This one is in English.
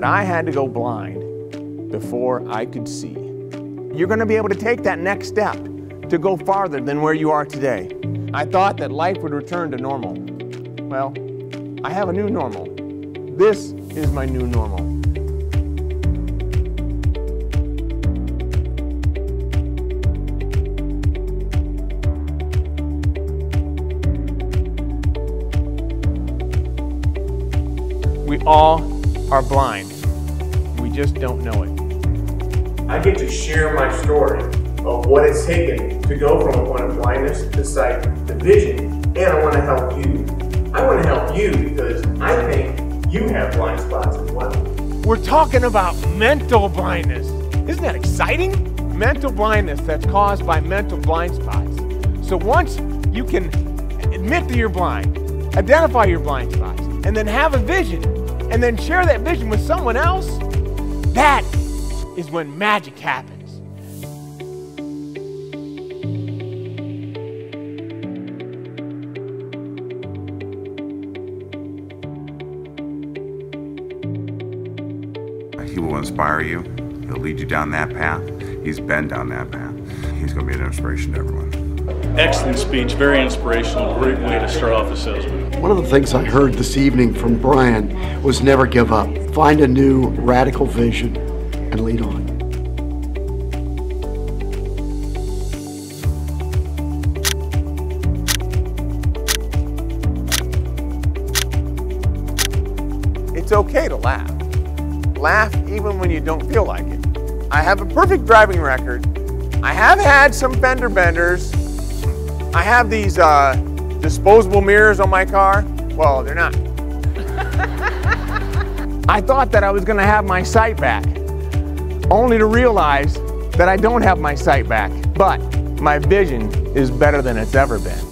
But I had to go blind before I could see. You're going to be able to take that next step to go farther than where you are today. I thought that life would return to normal. Well, I have a new normal. This is my new normal. We all are blind. We just don't know it. I get to share my story of what it's taken to go from a point of blindness to sight to vision, and I want to help you. I want to help you because I think you have blind spots as well. We're talking about mental blindness. Isn't that exciting? Mental blindness that's caused by mental blind spots. So once you can admit that you're blind, identify your blind spots, and then have a vision, and then share that vision with someone else, that is when magic happens. He will inspire you. He'll lead you down that path. He's been down that path. He's going to be an inspiration to everyone. Excellent speech, very inspirational, great way to start off a salesman. One of the things I heard this evening from Brian was never give up. Find a new radical vision and lead on. It's okay to laugh. Laugh even when you don't feel like it. I have a perfect driving record. I have had some fender benders. I have these uh, disposable mirrors on my car. Well, they're not. I thought that I was going to have my sight back, only to realize that I don't have my sight back. But my vision is better than it's ever been.